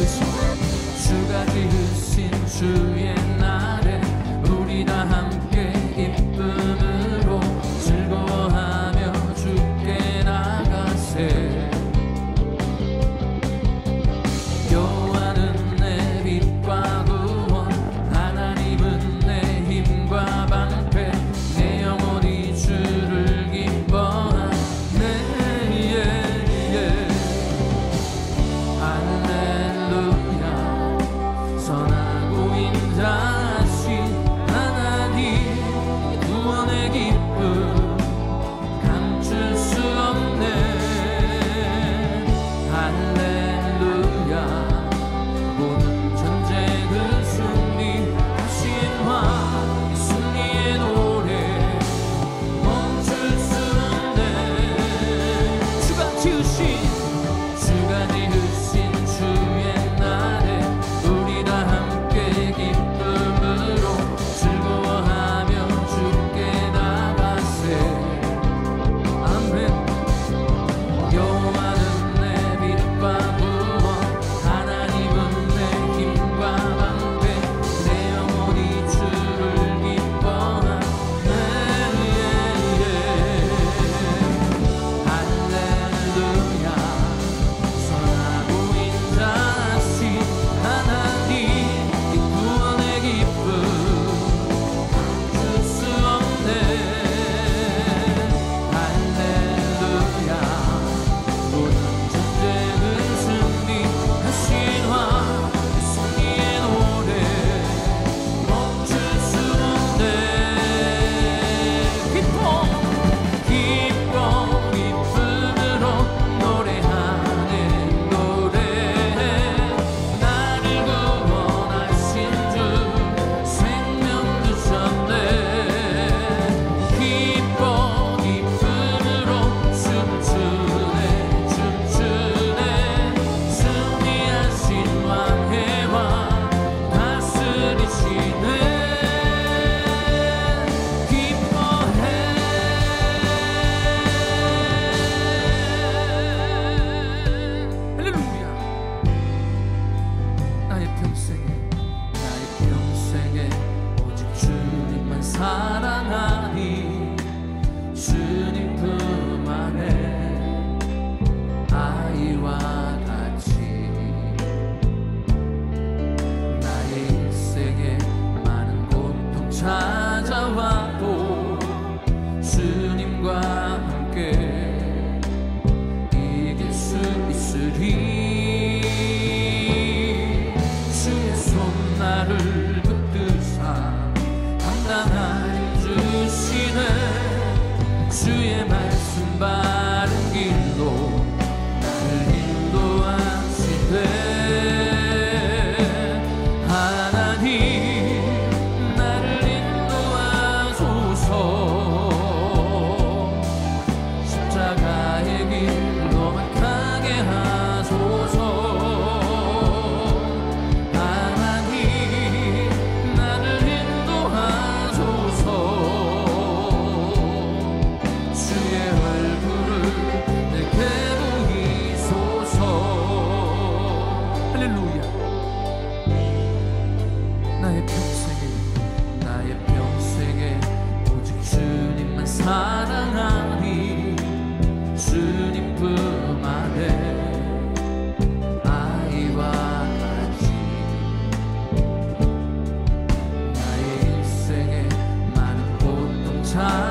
지으신 주가 지으신 주의 time salvar. 할렐루야. 나의 평생에 나의 평생에 오직 주님만 사랑하니 주님뿐 만에 아이와 같이 나의 일생에 많은 고통 참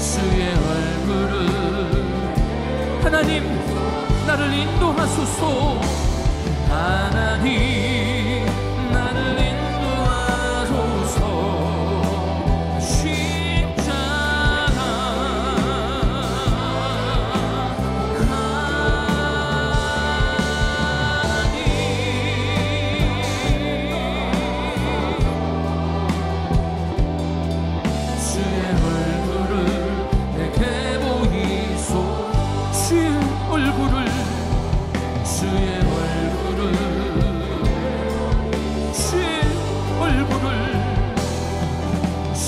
주의 얼굴을 하나님 나를 인도하소서. 하나님.